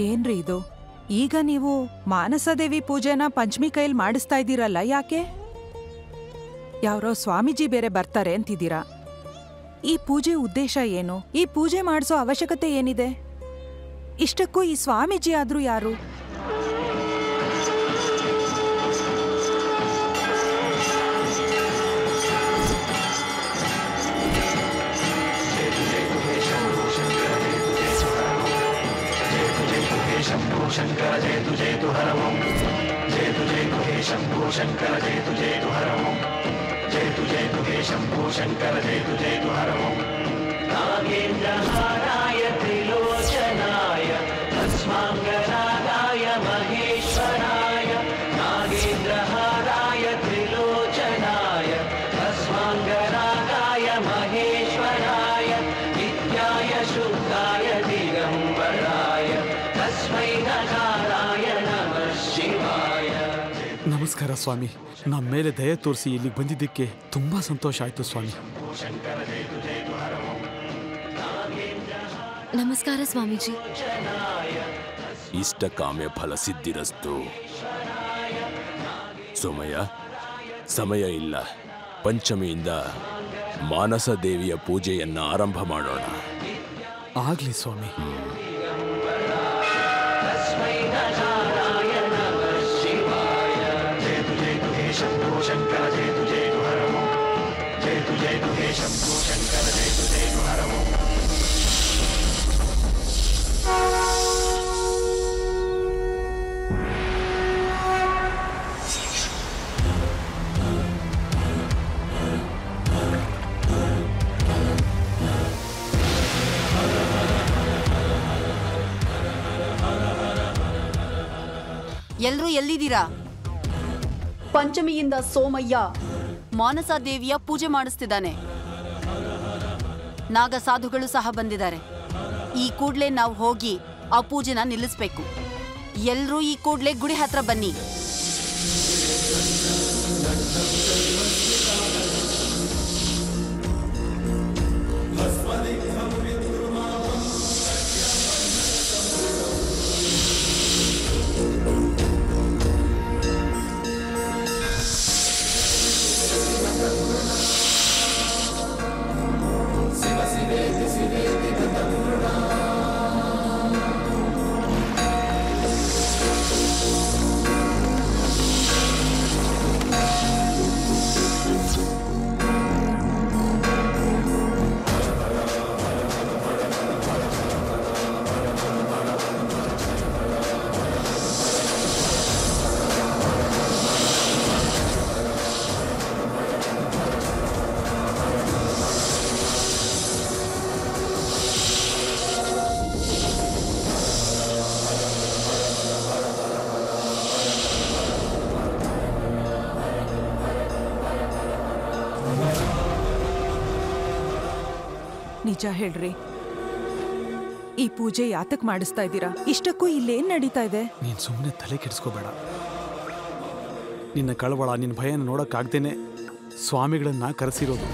ಏನ್ರಿ ಇದು? ಈಗ ನೀವು ಮಾನಸದೇವಿ ಪೂಜೆನ ಪಂಚಮಿ ಕೈಲಿ ಮಾಡಿಸ್ತಾ ಇದ್ದೀರಲ್ಲ ಯಾಕೆ? ಯಾರೋ ಸ್ವಾಮೀಜಿ ಬೇರೆ ಬರ್ತಾರೆ ಅಂತಿದ್ದೀರಾ? ಈ ಪೂಜೆ ಉದ್ದೇಶ ಏನು? ಈ ಪೂಜೆ ಮಾಡಿಸೋ ಅವಶ್ಯಕತೆ ಏನಿದೆ? ಇಷ್ಟಕ್ಕೂ ಈ ಸ್ವಾಮೀಜಿ ಆದರೂ ಯಾರು? शम्भो शङ्कर जेतु जेतु हरमं जेतु जेतु हे शम्भो शङ्कर जेतु जेतु हरमं जेतु जेतु हे शम्भो शङ्कर जेतु जेतु हरमं नागेन्द्रहाराय ನಮಸ್ಕಾರ ಸ್ವಾಮಿ. ನಮ್ಮ ಮೇಲೆ ದಯ ತೋರಿಸಿ ಇಲ್ಲಿಗೆ ಬಂದಿದ್ದಕ್ಕೆ ತುಂಬ ಸಂತೋಷ ಆಯಿತು ಸ್ವಾಮಿ. ನಮಸ್ಕಾರ ಸ್ವಾಮೀಜಿ. ಇಷ್ಟ ಕಾಮ್ಯ ಫಲ ಸಿದ್ಧಿರಸ್ತು. ಸಮಯ ಸಮಯ ಇಲ್ಲ. ಪಂಚಮಿಯಿಂದ ಮಾನಸ ದೇವಿಯ ಪೂಜೆಯನ್ನು ಆರಂಭ ಮಾಡೋಣ. ಆಗಲಿ ಸ್ವಾಮಿ. ಎಲ್ರೂ ಎಲ್ಲಿದ್ದೀರಾ? ಪಂಚಮಿಯಿಂದ ಸೋಮಯ್ಯ. ಮಾನಸ ದೇವಿಯ ಪೂಜೆ ಮಾಡಿಸ್ತಿದ್ದಾನೆ. ನಾಗ ಸಾಧುಗಳು ಸಹ ಬಂದಿದ್ದಾರೆ. ಈ ಕೂಡ್ಲೆ ನಾವು ಹೋಗಿ ಆ ಪೂಜೆನ ನಿಲ್ಲಿಸ್ಬೇಕು. ಎಲ್ಲರೂ ಈ ಕೂಡ್ಲೆ ಗುಡಿ ಹತ್ರ ಬನ್ನಿ. ನಿಜ ಹೇಳ್ರಿ. ಈ ಪೂಜೆ ಯಾತಕ್ ಮಾಡಿಸ್ತಾ ಇದ್ದೀರಾ? ಇಷ್ಟಕ್ಕೂ ಇಲ್ಲೇನ್ ನಡೀತಾ ಇದೆ? ನೀನ್ ಸುಮ್ಮನೆ ತಲೆ ಕೆಡಿಸ್ಕೋಬೇಡ. ನಿನ್ನ ಕಳವಳ ನಿನ್ನ ಭಯನ ನೋಡೋಕ್ಕಾಗ್ದೇನೆ ಸ್ವಾಮಿಗಳನ್ನ ಕರೆಸಿರೋದು.